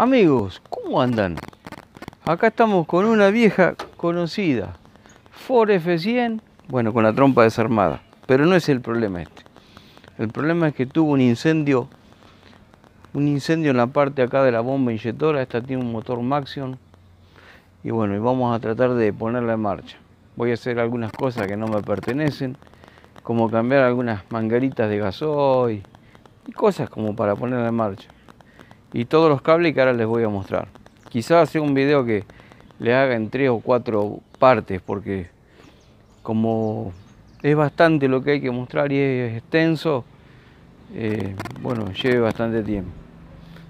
Amigos, ¿cómo andan? Acá estamos con una vieja conocida, Ford F100, bueno, con la trompa desarmada, pero no es el problema este. El problema es que tuvo un incendio, un incendio en la parte acá de la bomba inyectora, esta tiene un motor Maxion, y bueno, y vamos a tratar de ponerla en marcha. Voy a hacer algunas cosas que no me pertenecen, como cambiar algunas mangueritas de gasoil y cosas como para ponerla en marcha y todos los cables que ahora les voy a mostrar. Quizás sea un video que le haga en tres o cuatro partes porque como es bastante lo que hay que mostrar y es extenso, eh, bueno, lleve bastante tiempo.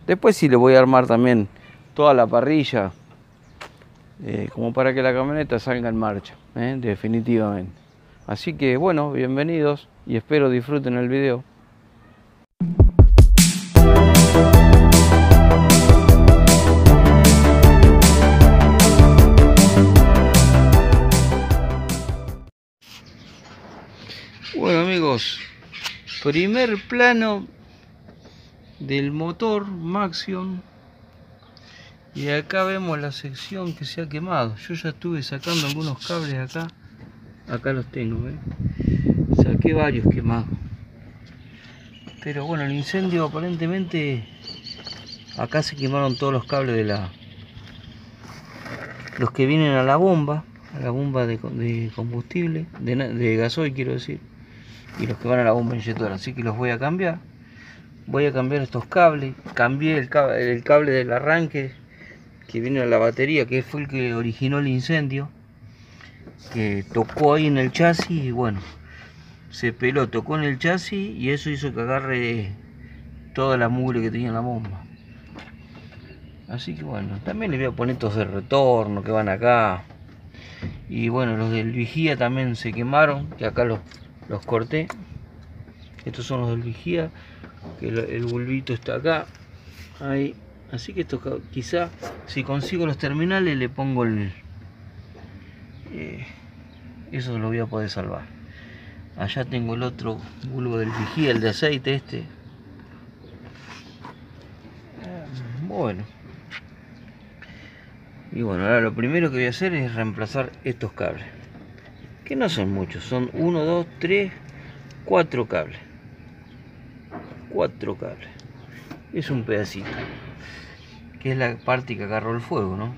Después sí le voy a armar también toda la parrilla, eh, como para que la camioneta salga en marcha, eh, definitivamente. Así que bueno, bienvenidos y espero disfruten el video. Primer plano del motor Maxion y acá vemos la sección que se ha quemado. Yo ya estuve sacando algunos cables acá, acá los tengo, ¿eh? saqué varios quemados. Pero bueno, el incendio aparentemente acá se quemaron todos los cables de la los que vienen a la bomba, a la bomba de, combustible, de, de gasoil quiero decir y los que van a la bomba inyectora. Así que los voy a cambiar. Voy a cambiar estos cables. Cambié el cable, el cable del arranque que viene a la batería que fue el que originó el incendio que tocó ahí en el chasis y bueno se peló, tocó en el chasis y eso hizo que agarre toda la mugre que tenía la bomba. Así que bueno también le voy a poner estos de retorno que van acá. Y bueno los del vigía también se quemaron que acá los los corté. Estos son los del vigía el, bulbito está acá ahí. Así que esto quizá si consigo los terminales le pongo el eh, eso lo voy a poder salvar. Allá tengo el otro bulbo del vigía el de aceite este. Bueno. Y bueno ahora lo primero que voy a hacer es reemplazar estos cables que no son muchos, son 1, 2, 3, 4 cables. 4 cables. Es un pedacito. Que es la parte que agarró el fuego, ¿no?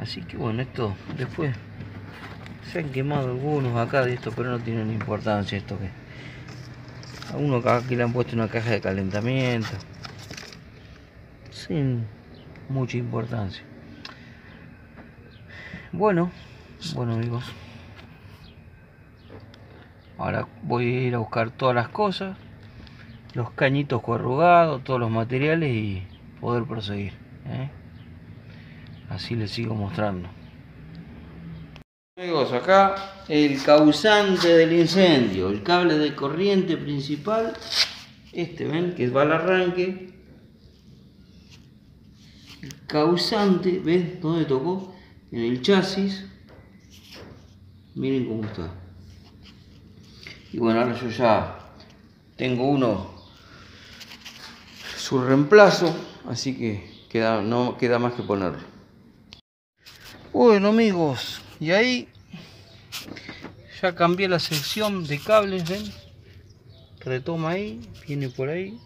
Así que bueno, esto después se han quemado algunos acá de esto, pero no tienen importancia esto que. A uno acá que le han puesto una caja de calentamiento. Sin mucha importancia. Bueno, bueno amigos, ahora voy a ir a buscar todas las cosas, los cañitos corrugados, todos los materiales y poder proseguir. ¿eh? Así les sigo mostrando. Amigos, acá el causante del incendio, el cable de corriente principal, este ven que va al arranque, el causante, ven dónde tocó, en el chasis, miren cómo está. Y bueno ahora yo ya tengo uno su reemplazo así que queda, no queda más que ponerlo. Bueno amigos y ahí ya cambié la sección de cables ven retoma ahí viene por ahí.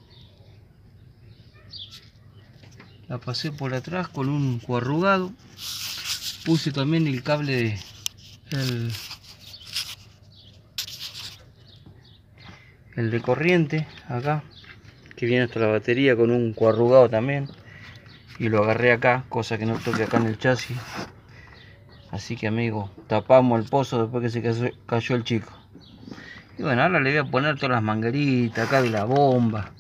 La pasé por atrás con un coarrugado. Puse también el cable de el, de corriente acá que viene hasta la batería con un coarrugado también. Y lo agarré acá cosa que no toque acá en el chasis. Así que amigo tapamos el pozo después que se cayó, el chico. Y bueno ahora le voy a poner todas las mangueritas acá de la bomba.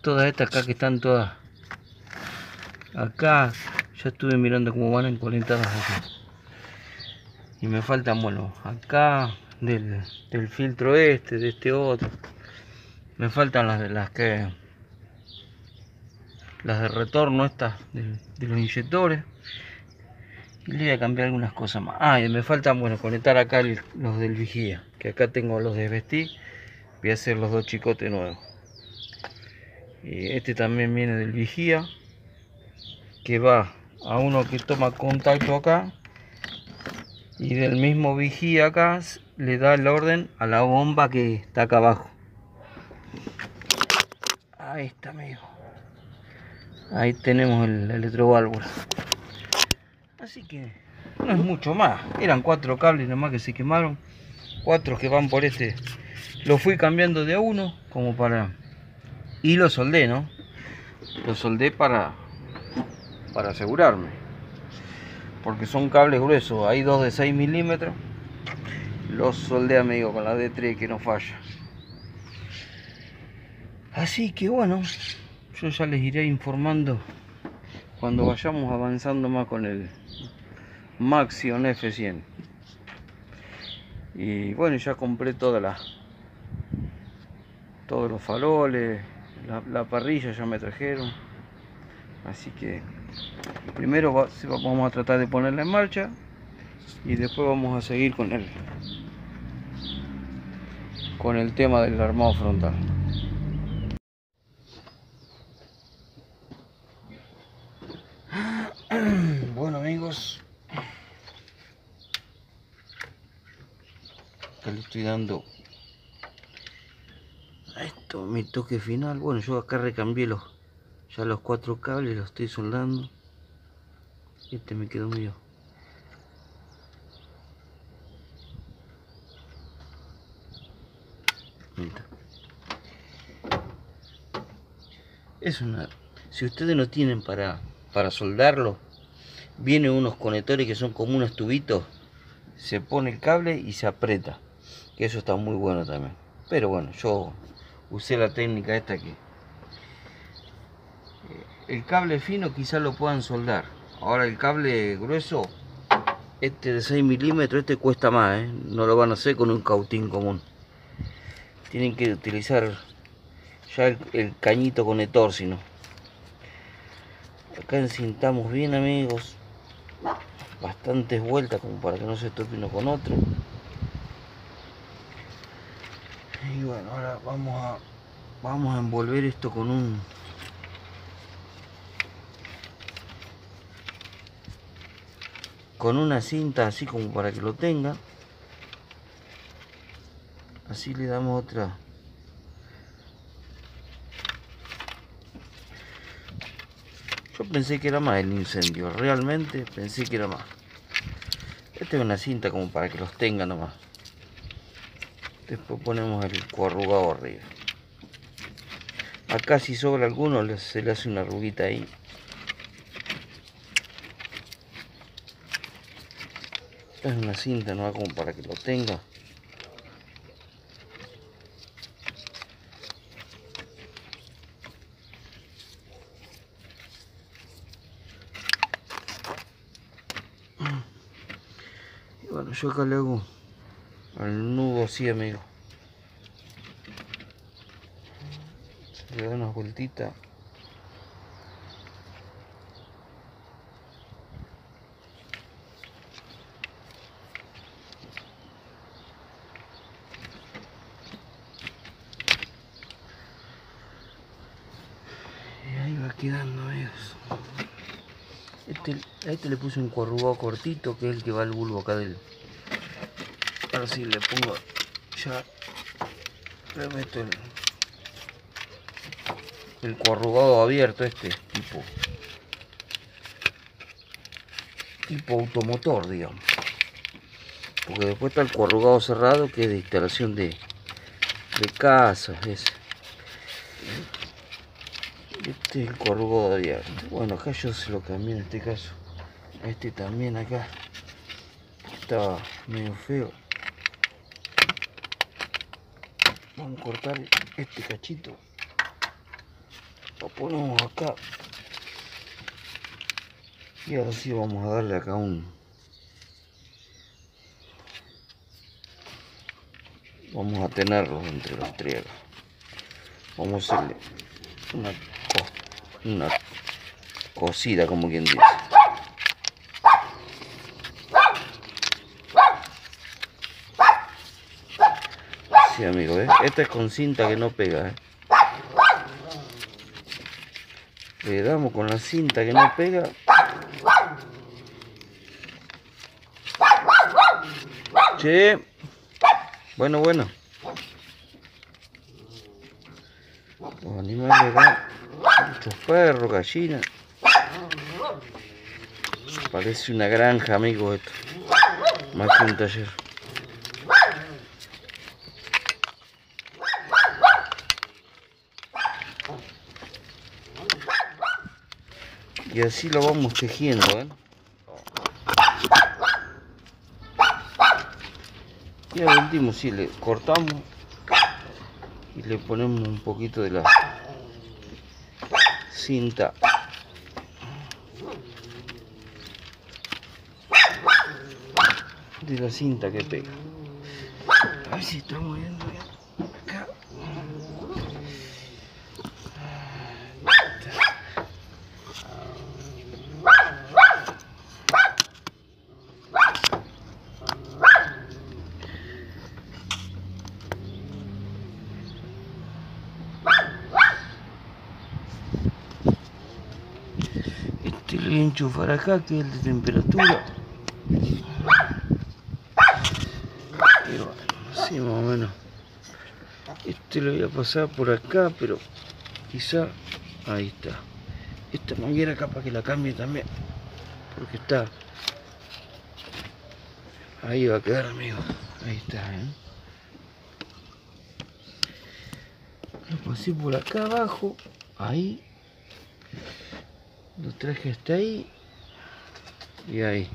Todas estas acá que están todas acá. Ya estuve mirando cómo van enconectadas aquí y me faltan bueno acá del, filtro este de este otro. Me faltan las de las que las de retorno estas de, los inyectores. Y le voy a cambiar algunas cosas más. Ah y me faltan bueno conectar acá los del vigía que acá tengo los de voy a hacer los dos chicotes nuevos. Y este también viene del vigía que va a uno que toma contacto acá y del mismo vigía acá le da el orden a la bomba que está acá abajo. Ahí está amigo. Ahí tenemos el electroválvula. Así que no es mucho más. Eran cuatro cables nomás que se quemaron. Cuatro que van por este. Lo fui cambiando de uno como para. Y lo soldé no lo soldé para para asegurarme porque son cables gruesos. Hay dos de 6 milímetros. Los soldé amigo con la D3 que no falla. Así que bueno yo ya les iré informando cuando vayamos avanzando más con el Maxion F100 y bueno ya compré toda la todos los faroles la, parrilla ya me trajeron. Así que primero vamos a tratar de ponerla en marcha y después vamos a seguir con el con el tema del armado frontal. Bueno amigos. Acá le estoy dando esto mi toque final. Bueno yo acá recambié los ya los cuatro cables los estoy soldando este me quedó medio es una si ustedes no tienen para para soldarlo vienen unos conectores que son como unos tubitos se pone el cable y se aprieta eso está muy bueno también. Pero bueno yo usé la técnica esta que el cable fino quizás lo puedan soldar ahora el cable grueso este de 6 milímetros este cuesta más ¿eh? no lo van a hacer con un cautín común. Tienen que utilizar ya el, cañito conector si no acá encintamos bien amigos. Bastantes vueltas como para que no se tope uno con otro. Y bueno ahora vamos a vamos a envolver esto con un con una cinta así como para que lo tenga. Así le damos otra. Yo pensé que era más el incendio realmente pensé que era más. Esta es una cinta como para que los tenga nomás. Después ponemos el coarrugado arriba. Acá si sobra alguno se le hace una arruguita ahí es una cinta no como para que lo tenga. Y bueno yo acá le hago al nudo así amigo. Le da unas vueltitas y ahí va quedando este, a este le puse un corrugado cortito que es el que va al bulbo acá del ahora sí le pongo ya le meto el el corrugado abierto este tipo. Tipo automotor digamos. Porque después está el corrugado cerrado que es de instalación de, de casas ese. Este es el corrugado abierto bueno acá yo se lo cambié en este caso. Este también acá. Estaba medio feo. Vamos a cortar este cachito. Lo ponemos acá. Y ahora sí vamos a darle acá un vamos a tenerlos entre los triegas vamos a hacerle una, una cosida como quien dice Sí, amigo, ¿eh? Esta es con cinta que no pega, ¿eh? Le damos con la cinta que no pega. Che. Bueno, bueno. Los animales van. Muchos perros, gallinas. Parece una granja, amigo, esto. Más que un taller. Y así lo vamos tejiendo, ¿eh? Y al último si le cortamos y le ponemos un poquito de la cinta de la cinta que pega. A ver si estamos viendo acá. Este lo voy a enchufar acá que es el de temperatura. Pero así más o menos. Este lo voy a pasar por acá, pero quizá ahí está. Esta manguera capaz que la cambie también. Porque está. Ahí va a quedar amigo. Ahí está, ¿eh? Lo pasé por acá abajo. Ahí. Lo traje hasta ahí. Y ahí.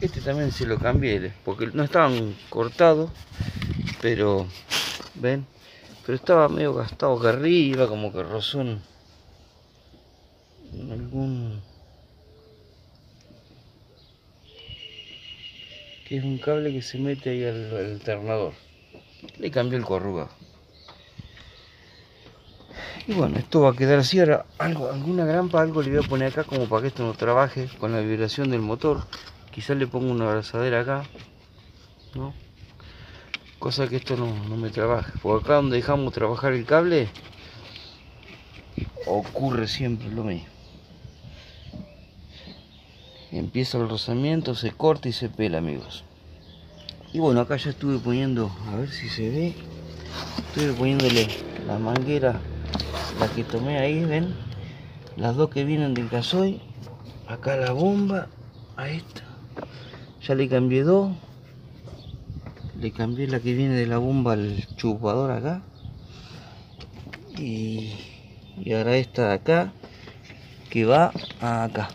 Este también se lo cambié, porque no estaban cortados, pero, ven, pero estaba medio gastado acá arriba, como que rozó en, algún... Que es un cable que se mete ahí al, al alternador. Le cambié el corrugado. Y bueno, esto va a quedar así. Ahora, algo, alguna grampa, algo le voy a poner acá como para que esto no trabaje con la vibración del motor. Quizás le pongo una abrazadera acá, ¿no? Cosa que esto no, no me trabaje. Por acá donde dejamos trabajar el cable, ocurre siempre lo mismo. Empieza el rozamiento, se corta y se pela, amigos. Y bueno, acá ya estuve poniendo, a ver si se ve. Estuve poniéndole la manguera, la que tomé ahí, ven. Las dos que vienen del gasoil. Acá la bomba, a esta. Ya le cambié dos. Le cambié la que viene de la bomba al chupador acá. Y, y ahora esta de acá que va acá.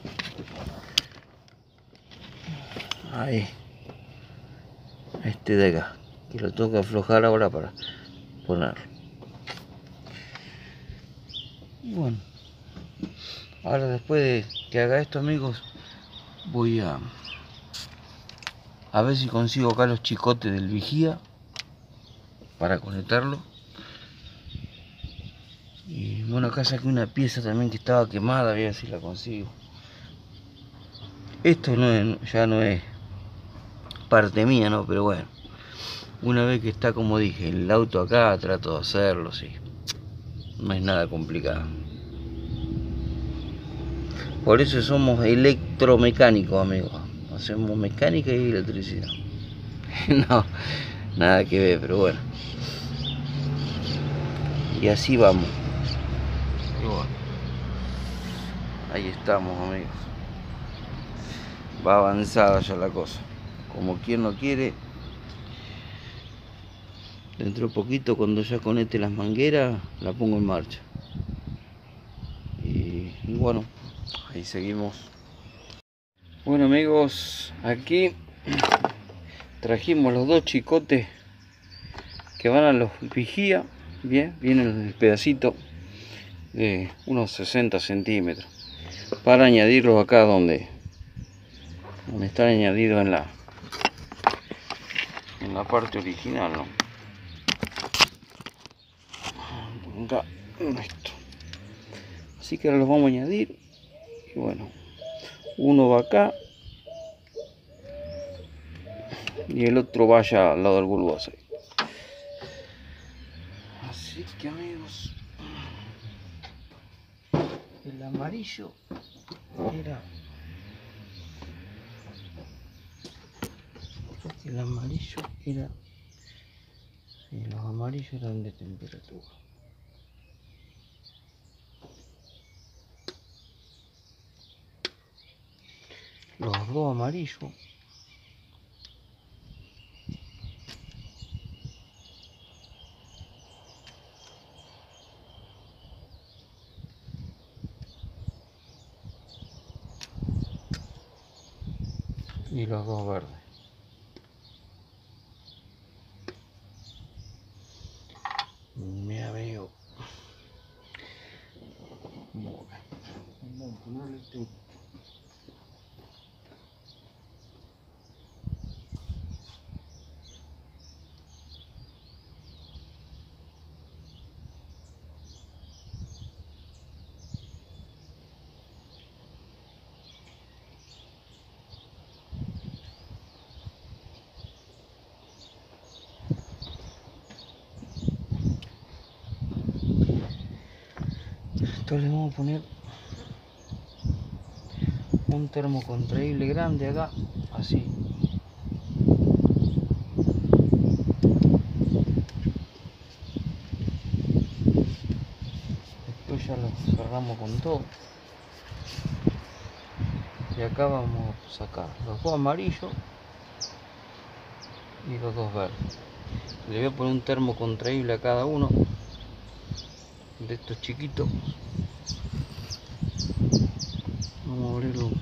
Ahí. Este de acá. Que lo tengo que aflojar ahora para ponerlo. Bueno. Ahora después de que haga esto amigos, voy a a ver si consigo acá los chicotes del vigía para conectarlo. Y bueno, acá saqué una pieza también que estaba quemada, a ver si la consigo. Esto no es, ya no es parte mía, ¿no? Pero bueno, una vez que está como dije, el auto acá, trato de hacerlo, sí. No es nada complicado. Por eso somos electromecánicos, amigos. Hacemos mecánica y electricidad. no, nada que ver, pero bueno. Y así vamos. Ahí estamos, amigos. Va avanzada ya la cosa. Como quien no quiere. Dentro de poquito, cuando ya conecte las mangueras, la pongo en marcha. Y bueno, ahí seguimos. Bueno amigos, aquí trajimos los dos chicotes que van a los vigía. Bien, vienen el pedacito de unos 60 centímetros para añadirlos acá donde, donde están añadidos en la en la parte original, ¿no? Acá, esto. Así que ahora los vamos a añadir bueno uno va acá y el otro vaya al lado del bulboso así que amigos. El amarillo era el amarillo era los amarillos eran de temperatura los dos amarillos y los dos verdes. Mi amigo. Bueno, vamos a ponerle este Entonces le vamos a poner un termo contraíble grande acá, así. Después ya lo cerramos con todo. Y acá vamos a sacar los dos amarillos y los dos verdes. Le voy a poner un termo contraíble a cada uno de estos chiquitos. Vamos a abrirlo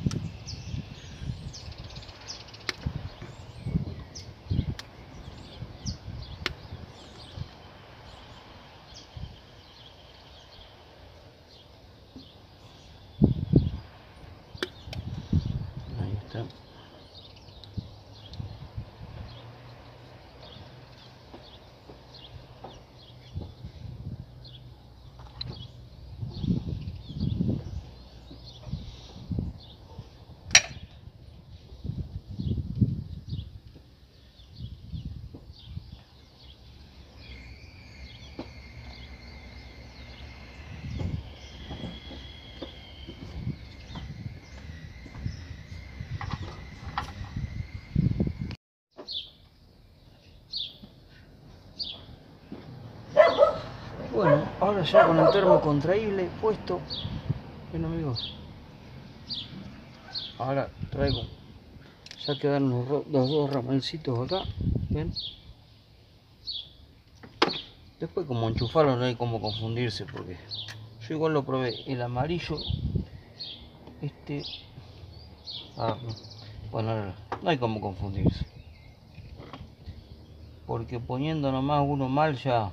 Ya con el termo contraíble puesto, bueno amigos, ahora traigo, ya quedaron los, dos ramalcitos acá, ¿ven? Después como enchufarlo no hay como confundirse porque yo igual lo probé, el amarillo, este, ah, no. bueno, no, no hay como confundirse. Porque poniendo nomás uno mal ya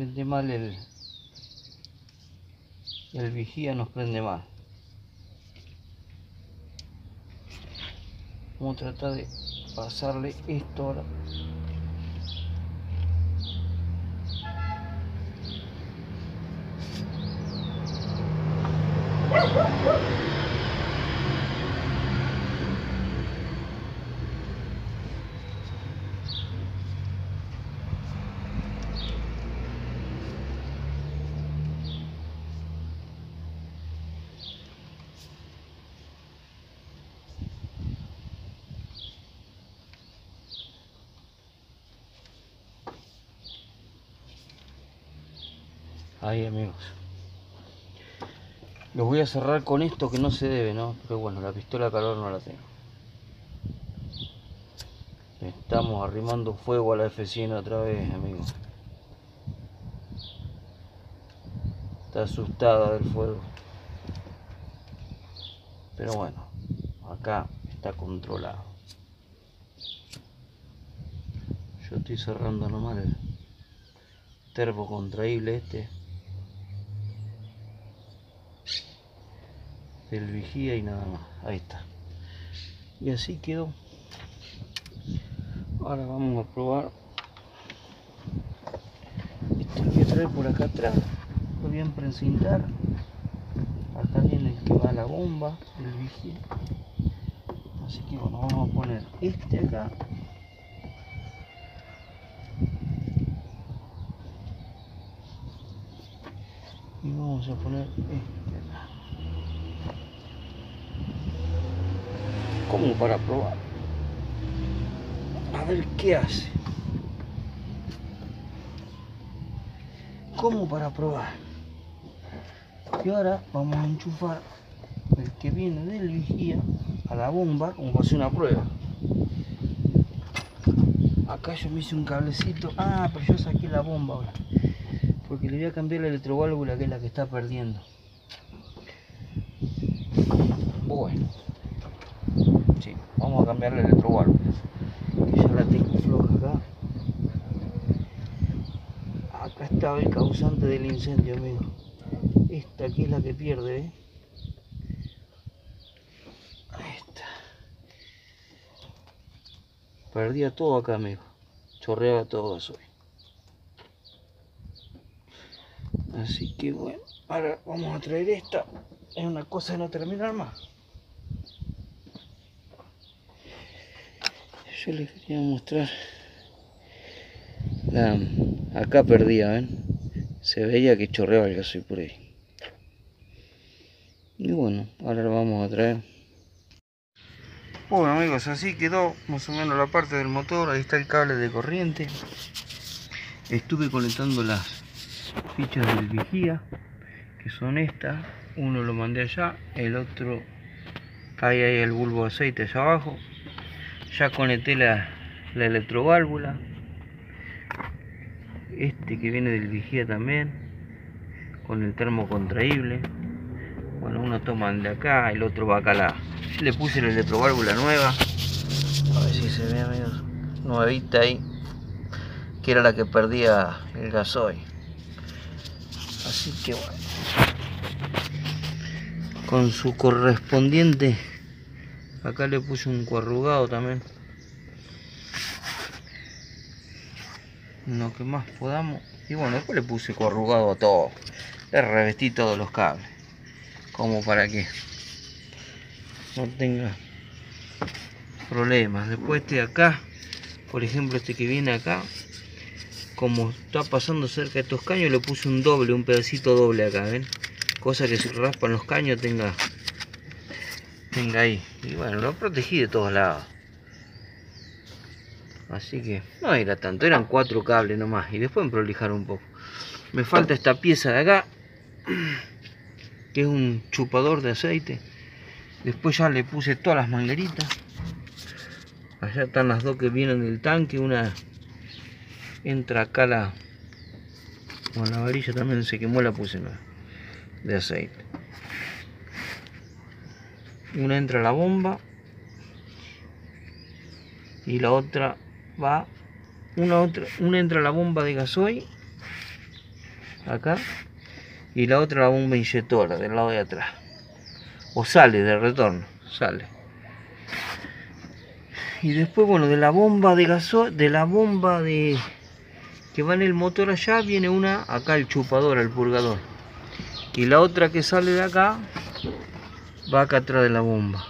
prende mal el el vigía nos prende mal. Vamos a tratar de pasarle esto ahora ahí amigos los voy a cerrar con esto que no se debe no pero bueno la pistola de calor no la tengo. Estamos arrimando fuego a la F100 otra vez amigos está asustada del fuego. Pero bueno acá está controlado. Yo estoy cerrando nomás el termo contraíble este del vigía y nada más. Ahí está. Y así quedó. Ahora vamos a probar. Esto lo voy a traer por acá atrás. Lo voy a precintar acá viene el que va la bomba el vigía. Así que bueno vamos a poner este acá. Y vamos a poner este acá. Como para probar. A ver qué hace. Como para probar. Y ahora vamos a enchufar el que viene del vigía a la bomba como para hacer una prueba. Acá yo me hice un cablecito. Ah, pero yo saqué la bomba ahora. Porque le voy a cambiar la electroválvula que es la que está perdiendo. Bueno. Vamos a cambiar la electroválvula. Que la tengo floja acá. Acá estaba el causante del incendio, amigo. Esta aquí es la que pierde, ¿eh? Ahí está. Perdía todo acá, amigo. Chorreaba todo gasoil. Así que bueno, ahora vamos a traer esta. Es una cosa de no terminar más. Yo les quería mostrar. Acá perdía, ¿ven? Se veía que chorreaba el gasoil por ahí. Y bueno, ahora lo vamos a traer. Bueno amigos, así quedó más o menos la parte del motor, ahí está el cable de corriente. Estuve conectando las fichas del vigía, que son estas. Uno lo mandé allá, el otro ahí el bulbo de aceite allá abajo. Ya conecté la, la electroválvula. Este que viene del vigía también, con el termo contraíble. Bueno, uno toma de acá, el otro va acá la, le puse la electroválvula nueva. A ver si se ve, amigos. Nuevita ahí. Que era la que perdía el gasoil. Así que bueno. Con su correspondiente. Acá le puse un corrugado también. Lo que más podamos. Y bueno, después le puse corrugado a todo. Le revestí todos los cables. Como para que no tenga problemas. Después este acá, por ejemplo este que viene acá, como está pasando cerca de estos caños, le puse un doble, un pedacito doble acá, ¿ven? Cosa que si raspan los caños tenga, tenga ahí. Y bueno, lo protegí de todos lados. Así que no era tanto, eran cuatro cables nomás. Y después me prolijar un poco. Me falta esta pieza de acá, que es un chupador de aceite Después ya le puse todas las mangueritas. Allá están las dos que vienen del tanque. Una entra acá la... Con la varilla también se quemó, la puse de aceite. Una entra a la bomba. Y la otra va... Una, otra, una entra a la bomba de gasoil. Acá. Y la otra la bomba inyectora del lado de atrás o sale de retorno, sale. Y después, bueno, de la bomba de gaso, de la bomba de que va en el motor allá, viene una acá el chupador, el purgador. Y la otra que sale de acá, va acá atrás de la bomba.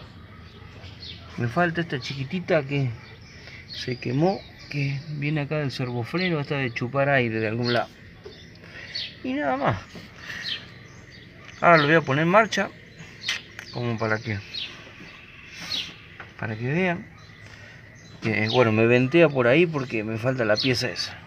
Me falta esta chiquitita que se quemó, que viene acá del servofreno, esta de chupar aire de algún lado. Y nada más. Ahora lo voy a poner en marcha como para que para que vean que bueno me ventea por ahí porque me falta la pieza esa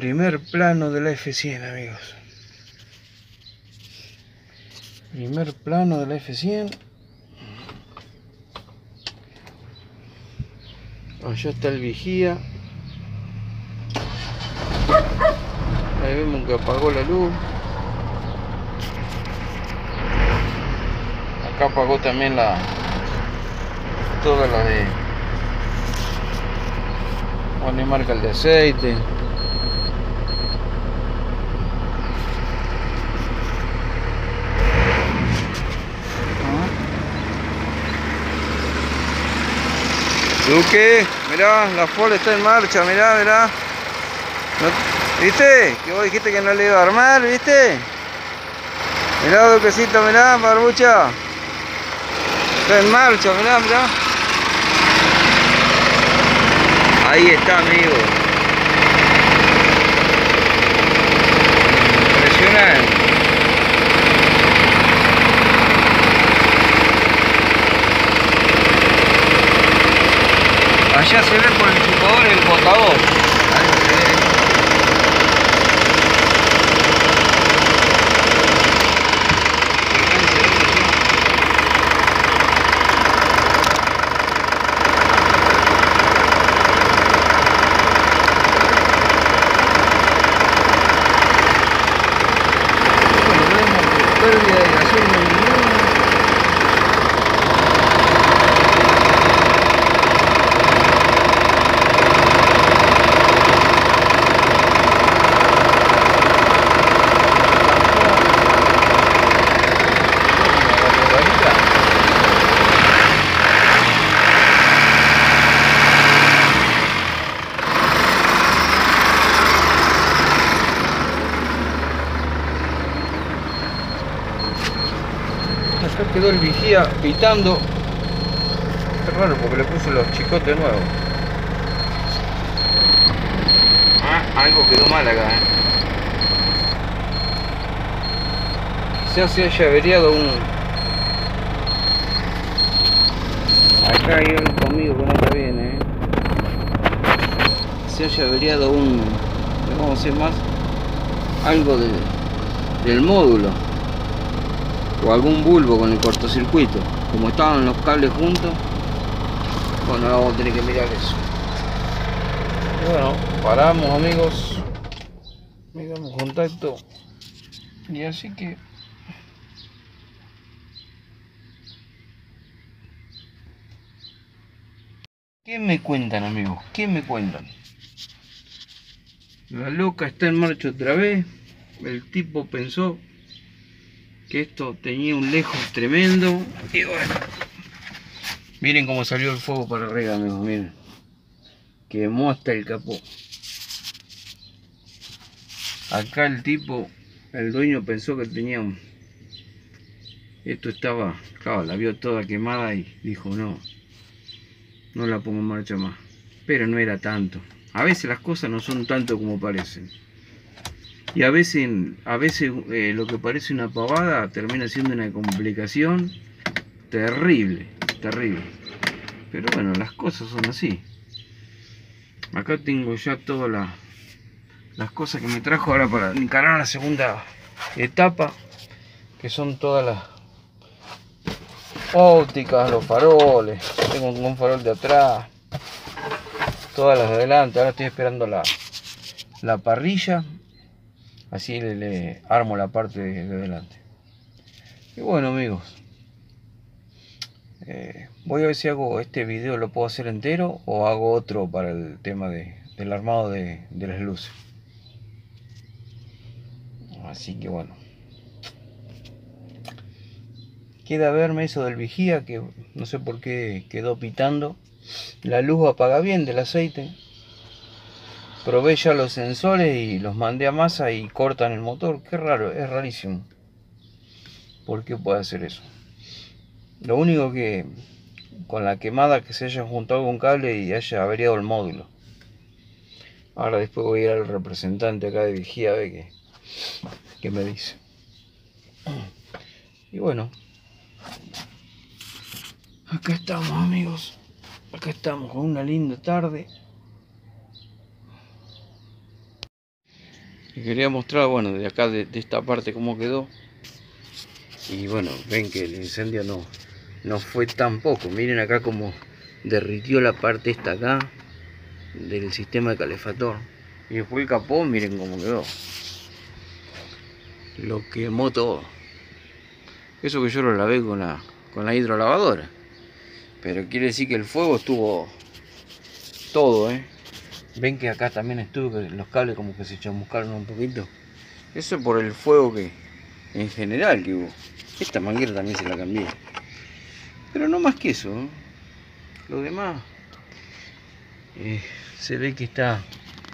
primer plano de la F100 amigos primer plano de la F100 allá está el vigía Ahí vemos que apagó la luz. Acá apagó también la toda la de bueno, marca el de aceite. Duque, mirá, la Ford está en marcha, mirá, mirá. ¿Viste? Que vos dijiste que no le iba a armar, ¿viste? Mirá, Duquecito, mirá, barbucha. Está en marcha, mirá, mirá. Ahí está, amigo. Impresionante. Allá se ve por el chupador el botador. Ahí se ve. Bueno, vemos que pérdida de gasolina ninguna. Acá quedó el vigía pitando. Qué raro porque le puso los chicotes nuevos. Ah, algo quedó mal acá, eh. Quizás se haya averiado un. Acá hay algo conmigo que no está bien, eh. Se haya averiado un. Vamos a hacer más. Algo de, del módulo o algún bulbo con el cortocircuito. Como estaban los cables juntos, bueno, vamos a tener que mirar eso. Bueno, paramos amigos, miramos contacto y así que ¿Qué me cuentan amigos? ¿Qué me cuentan? La loca está en marcha otra vez. El tipo pensó que esto tenía un lejos tremendo. Y bueno. Miren cómo salió el fuego para arriba amigos miren. Quemó hasta el capó. Acá el tipo el dueño pensó que tenía un esto estaba claro la vio toda quemada y dijo no no la pongo en marcha más pero no era tanto. A veces las cosas no son tanto como parecen y a veces, a veces eh, lo que parece una pavada termina siendo una complicación terrible, terrible. Pero bueno, las cosas son así. Acá tengo ya todas la, las cosas que me trajo ahora para encarar la segunda etapa, que son todas las ópticas, los faroles. Tengo un farol de atrás, todas las de adelante. Ahora estoy esperando la, la parrilla así le, armo la parte de, de, delante y bueno amigos eh, voy a ver si hago este video lo puedo hacer entero o hago otro para el tema de, del armado de, de las luces. Así que bueno. Queda verme eso del vigía que no sé por qué quedó pitando. La luz apaga bien del aceite probé ya los sensores y los mandé a masa y cortan el motor. Qué raro, es rarísimo. ¿Por qué puede hacer eso? Lo único que con la quemada que se haya juntado algún cable y haya averiado el módulo. Ahora después voy a ir al representante acá de vigía a ver qué, qué me dice. Y bueno, acá estamos amigos. Acá estamos con una linda tarde. Quería mostrar, bueno, de acá, de, esta parte, cómo quedó. Y bueno, ven que el incendio no, no fue tan poco. Miren acá cómo derritió la parte esta acá del sistema de calefactor. Y después el capó, miren cómo quedó. Lo quemó todo. Eso que yo lo lavé con la, con la hidrolavadora. Pero quiere decir que el fuego estuvo todo, ¿eh? Ven que acá también estuvo, los cables como que se chamuscaron un poquito. Eso es por el fuego que, en general, que hubo. Esta manguera también se la cambié. Pero no más que eso. Lo demás, eh, se ve que está,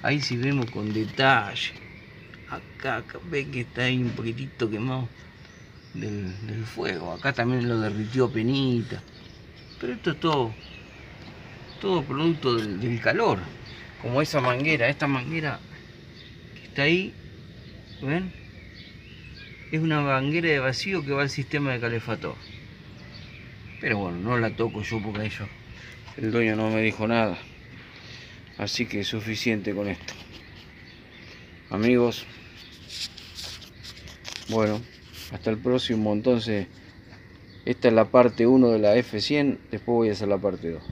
ahí si vemos con detalle. Acá, acá ven que está ahí un poquitito quemado del, fuego. Acá también lo derritió penita. Pero esto es todo, todo producto del calor. Como esa manguera, esta manguera que está ahí, ¿ven? Es una manguera de vacío que va al sistema de calefactor. Pero bueno, no la toco yo porque ellos, el dueño no me dijo nada. Así que es suficiente con esto. Amigos, bueno, hasta el próximo. Entonces, esta es la parte 1 de la F100, después voy a hacer la parte 2.